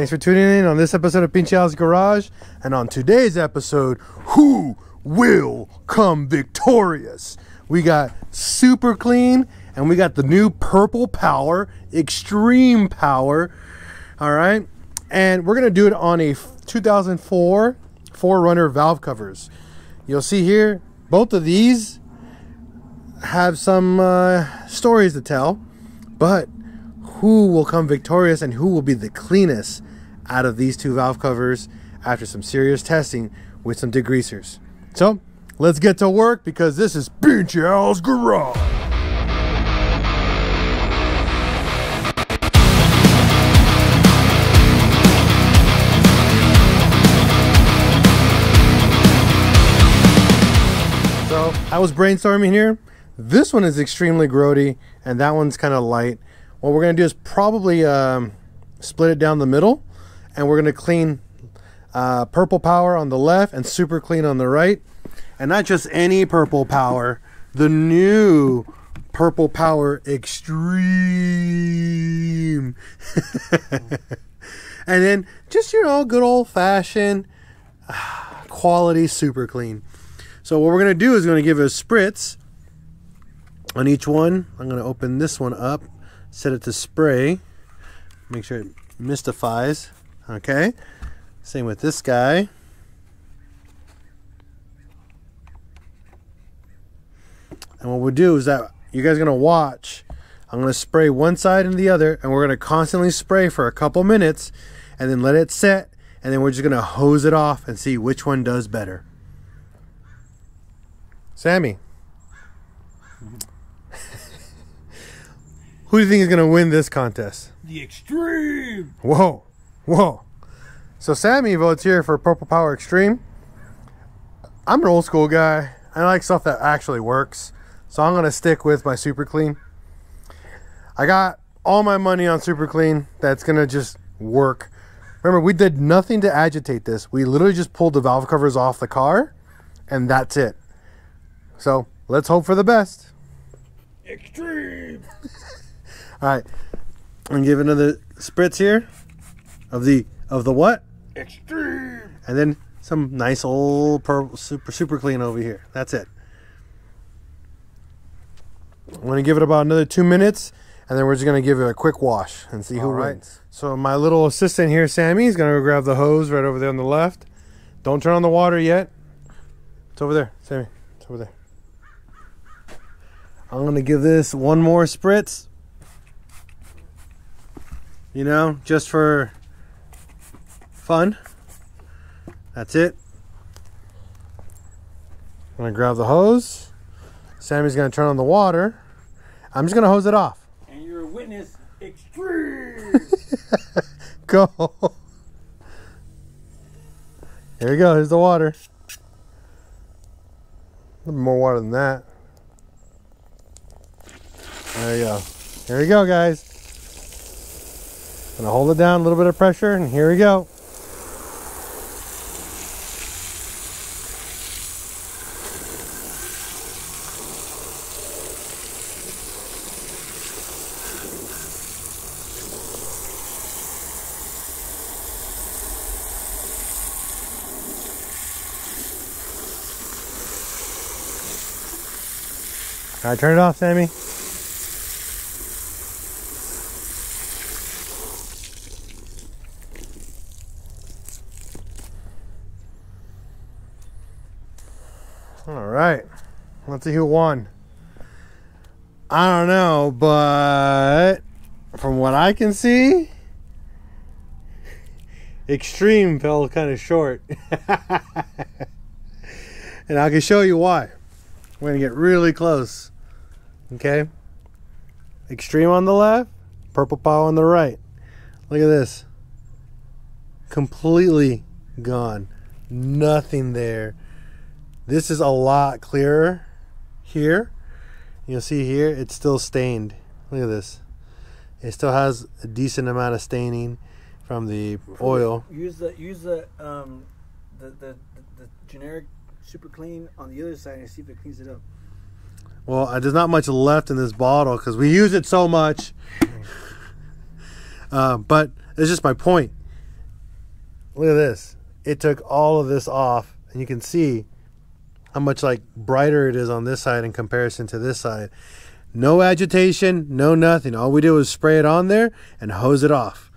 Thanks for tuning in on this episode of Pinche Al's Garage. And on today's episode, who will come victorious? We got Super Clean and we got the new Purple Power, Extreme Power. All right. And we're going to do it on a 2004 4Runner valve covers. You'll see here, both of these have some uh, stories to tell, but who will come victorious and who will be the cleanest out of these two valve covers after some serious testing with some degreasers. So let's get to work because this is Pinche Al's Garage. So I was brainstorming here. This one is extremely grody, and that one's kind of light. What we're gonna do is probably um, split it down the middle, and we're gonna clean uh, purple power on the left and super clean on the right, and not just any purple power, the new purple power extreme, and then just you know good old fashioned quality super clean. So what we're gonna do is gonna give a spritz on each one. I'm gonna open this one up, set it to spray, make sure it mystifies. Okay. Same with this guy. And what we'll do is that you guys are gonna watch. I'm gonna spray one side and the other, and we're gonna constantly spray for a couple minutes, and then let it set, and then we're just gonna hose it off and see which one does better. Sammy. Who do you think is going to win this contest? The extreme. Whoa. Whoa. So Sammy votes here for Purple Power Extreme. I'm an old school guy. I like stuff that actually works. So I'm going to stick with my Super Clean. I got all my money on Super Clean. That's going to just work. Remember, we did nothing to agitate this. We literally just pulled the valve covers off the car, and that's it. So let's hope for the best. Extreme. All right, and give another spritz here of the of the what, Extreme. and then some nice old purple, super super clean over here. That's it. I'm gonna give it about another two minutes, and then we're just gonna give it a quick wash and see who All right. wins. So my little assistant here, Sammy, is gonna go grab the hose right over there on the left. Don't turn on the water yet. It's over there, Sammy. It's over there. I'm gonna give this one more spritz. You know, just for fun. That's it. I'm gonna grab the hose. Sammy's gonna turn on the water. I'm just gonna hose it off. And you're a witness. Extreme. Go. Here we go. Here's the water. A little more water than that. There you go. Here we go, guys. Gonna hold it down, a little bit of pressure, and here we go. All right, turn it off, Sammy. All right, let's see who won. I don't know, but from what I can see, Extreme fell kind of short. and I can show you why. We're going to get really close. Okay? Extreme on the left, purple power on the right. Look at this. Completely gone. Nothing there. This is a lot clearer here. You'll see here it's still stained. Look at this. It still has a decent amount of staining from the oil. Use the use the um the, the, the generic super clean on the other side and see if it cleans it up. Well, uh, there's not much left in this bottle because we use it so much. Uh, but it's just my point. look at this. It took all of this off, and you can see how much like brighter it is on this side in comparison to this side. No agitation, no nothing. All we did was spray it on there and hose it off.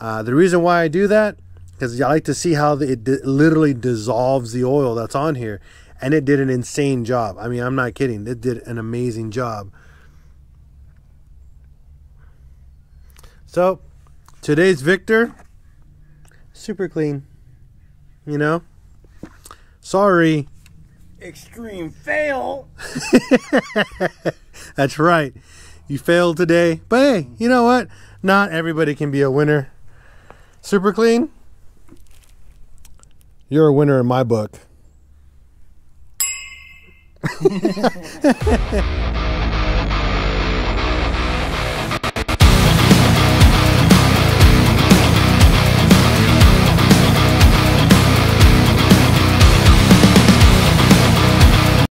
Uh, the reason why I do that because I like to see how it di- literally dissolves the oil that's on here, and it did an insane job. I mean, I'm not kidding. It did an amazing job. So, today's Victor, super clean. You know, sorry. Extreme fail. That's right. You failed today. But hey, you know what? Not everybody can be a winner. Super clean. You're a winner in my book. Yeah.